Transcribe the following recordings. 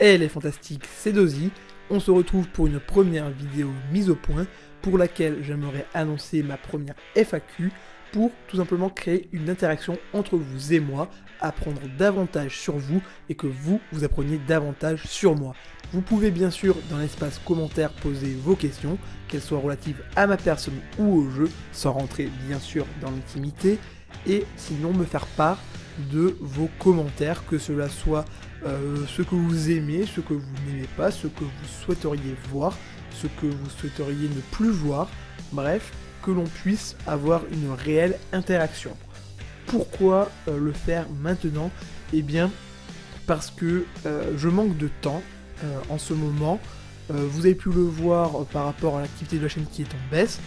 Hey les fantastiques, c'est Dozy. On se retrouve pour une première vidéo mise au point pour laquelle j'aimerais annoncer ma première FAQ pour tout simplement créer une interaction entre vous et moi, apprendre davantage sur vous et que vous, vous appreniez davantage sur moi. Vous pouvez bien sûr dans l'espace commentaire poser vos questions, qu'elles soient relatives à ma personne ou au jeu, sans rentrer bien sûr dans l'intimité, et sinon me faire part de vos commentaires, que cela soit euh, ce que vous aimez, ce que vous n'aimez pas, ce que vous souhaiteriez voir, ce que vous souhaiteriez ne plus voir, bref, que l'on puisse avoir une réelle interaction. Pourquoi euh, le faire maintenant? Eh bien, parce que euh, je manque de temps en ce moment. Vous avez pu le voir par rapport à l'activité de la chaîne qui est en baisse.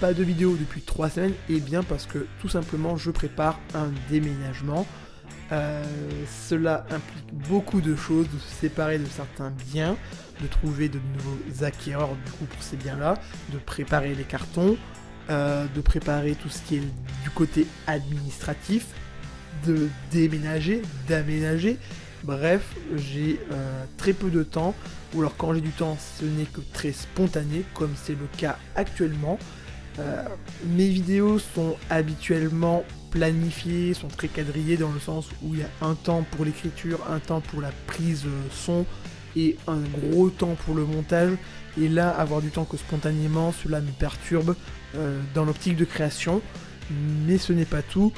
pas de vidéo depuis 3 semaines, et bien parce que tout simplement je prépare un déménagement. Euh, cela implique beaucoup de choses, de se séparer de certains biens, de trouver de nouveaux acquéreurs du coup pour ces biens-là, de préparer les cartons, euh, de préparer tout ce qui est du côté administratif, de déménager, d'aménager. Bref, j'ai euh, très peu de temps, ou alors quand j'ai du temps, ce n'est que très spontané, comme c'est le cas actuellement. mes vidéos sont habituellement planifiés, sont très quadrillés dans le sens où il y a un temps pour l'écriture, un temps pour la prise euh, son et un gros temps pour le montage. Et là, avoir du temps que spontanément, cela me perturbe euh, dans l'optique de création. Mais ce n'est pas tout.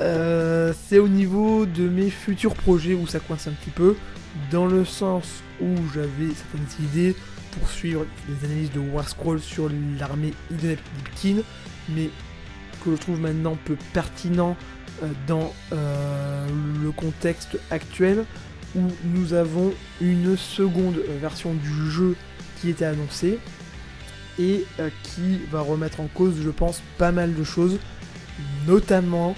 Euh, c'est au niveau de mes futurs projets où ça coince un petit peu, dans le sens où j'avais certaines idées pour suivre les analyses de War Scroll sur l'armée Idonepkin, mais que je trouve maintenant peu pertinent euh, dans euh, le contexte actuel où nous avons une seconde version du jeu qui était annoncée et qui va remettre en cause, je pense, pas mal de choses, notamment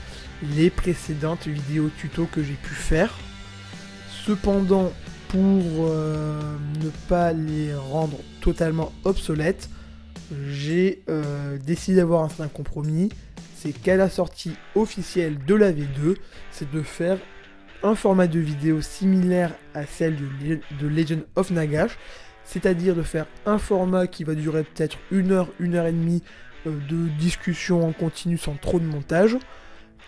les précédentes vidéos tuto que j'ai pu faire. Cependant, pour ne pas les rendre totalement obsolètes, j'ai décidé d'avoir un compromis. C'est qu'à la sortie officielle de la V2, c'est de faire un format de vidéo similaire à celle de, Legend of Nagash, c'est-à-dire de faire un format qui va durer peut-être une heure, une heure et demie euh, de discussion en continu sans trop de montage,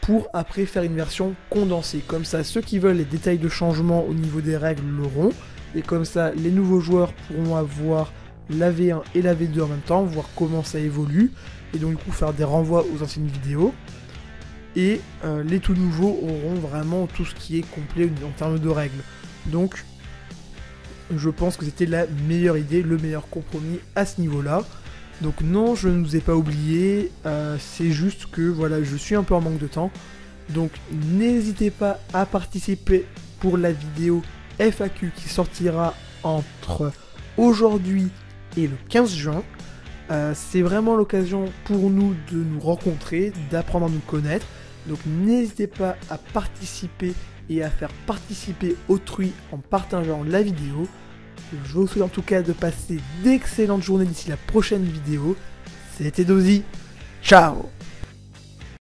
pour après faire une version condensée. Comme ça, ceux qui veulent les détails de changement au niveau des règles l'auront, et comme ça, les nouveaux joueurs pourront avoir la V1 et la V2 en même temps, voir comment ça évolue, et donc du coup faire des renvois aux anciennes vidéos. Et euh, les tout nouveaux auront vraiment tout ce qui est complet en termes de règles. Donc je pense que c'était la meilleure idée, le meilleur compromis à ce niveau-là. Donc non, je ne vous ai pas oublié, euh, c'est juste que voilà, je suis un peu en manque de temps. Donc n'hésitez pas à participer pour la vidéo FAQ qui sortira entre aujourd'hui et le 15 juin. Euh, c'est vraiment l'occasion pour nous de nous rencontrer, d'apprendre à nous connaître. Donc n'hésitez pas à participer et à faire participer autrui en partageant la vidéo. Je vous souhaite en tout cas de passer d'excellentes journées d'ici la prochaine vidéo. C'était Dozy. Ciao